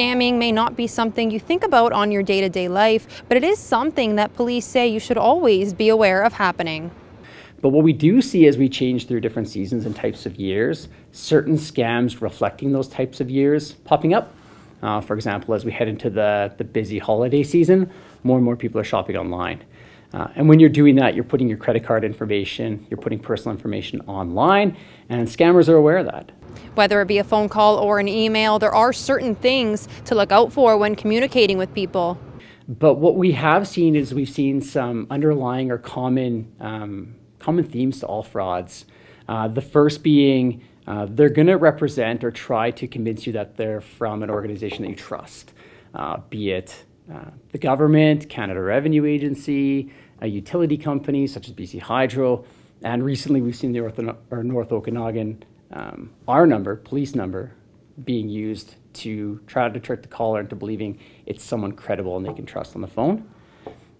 Scamming may not be something you think about on your day to day life, but it is something that police say you should always be aware of happening. But what we do see as we change through different seasons and types of years, certain scams reflecting those types of years popping up. Uh, for example, as we head into the, the busy holiday season, more and more people are shopping online. Uh, and when you're doing that, you're putting your credit card information, you're putting personal information online, and scammers are aware of that. Whether it be a phone call or an email, there are certain things to look out for when communicating with people. But what we have seen is we've seen some underlying or common um, common themes to all frauds. Uh, the first being uh, they're going to represent or try to convince you that they're from an organization that you trust, uh, be it uh, the government, Canada Revenue Agency, a utility company such as BC Hydro, and recently we've seen the North, or North Okanagan um, R number, police number, being used to try to trick the caller into believing it's someone credible and they can trust on the phone.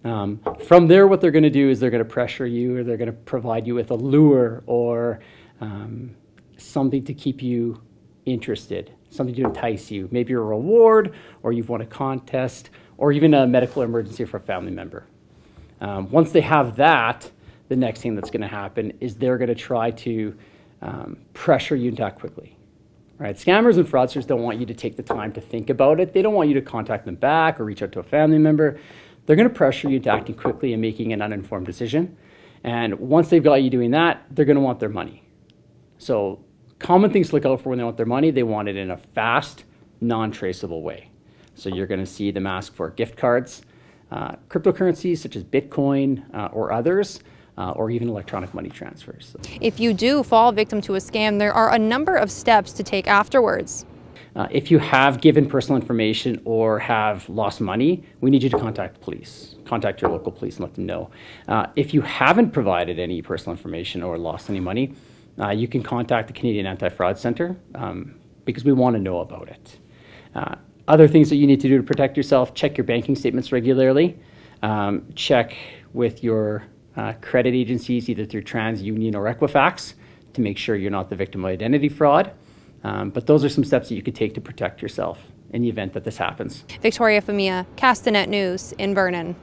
Um, from there, what they're going to do is they're going to pressure you or they're going to provide you with a lure or um, something to keep you interested, something to entice you. Maybe a reward or you've won a contest or even a medical emergency for a family member. Um, once they have that, the next thing that's going to happen is they're going to try to um, pressure you to act quickly. Right? Scammers and fraudsters don't want you to take the time to think about it. They don't want you to contact them back or reach out to a family member. They're going to pressure you to acting quickly and making an uninformed decision. And once they've got you doing that, they're going to want their money. So, common things to look out for when they want their money, they want it in a fast, non traceable way. So, you're going to see them ask for gift cards, uh, cryptocurrencies such as Bitcoin uh, or others. Uh, or even electronic money transfers. If you do fall victim to a scam, there are a number of steps to take afterwards. Uh, if you have given personal information or have lost money, we need you to contact police. Contact your local police and let them know. Uh, if you haven't provided any personal information or lost any money, uh, you can contact the Canadian Anti Fraud Centre um, because we want to know about it. Uh, other things that you need to do to protect yourself check your banking statements regularly, um, check with your uh, credit agencies, either through TransUnion or Equifax, to make sure you're not the victim of identity fraud. Um, but those are some steps that you could take to protect yourself in the event that this happens. Victoria Famia, Castanet News in Vernon.